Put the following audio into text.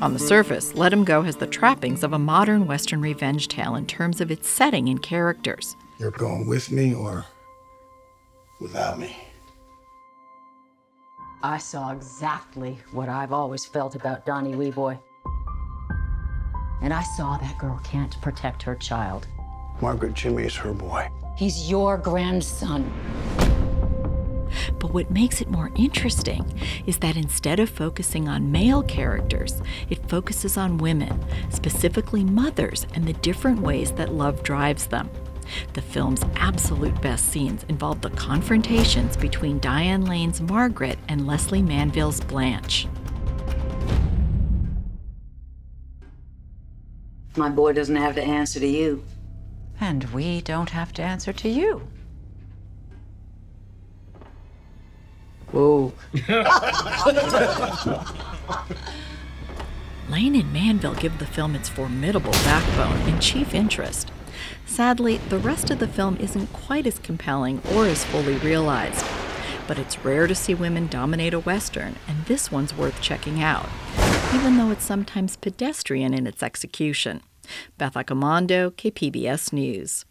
On the surface, Let Him Go has the trappings of a modern Western revenge tale in terms of its setting and characters. You're going with me or without me? I saw exactly what I've always felt about Donnie Weboy. And I saw that girl can't protect her child. Margaret Jimmy is her boy. He's your grandson. But what makes it more interesting is that instead of focusing on male characters, it focuses on women, specifically mothers, and the different ways that love drives them. The film's absolute best scenes involve the confrontations between Diane Lane's Margaret and Lesley Manville's Blanche. My boy doesn't have to answer to you. And we don't have to answer to you. Whoa. Lane and Manville give the film its formidable backbone and chief interest. Sadly, the rest of the film isn't quite as compelling or as fully realized. But it's rare to see women dominate a Western, and this one's worth checking out, even though it's sometimes pedestrian in its execution. Beth Accomando, KPBS News.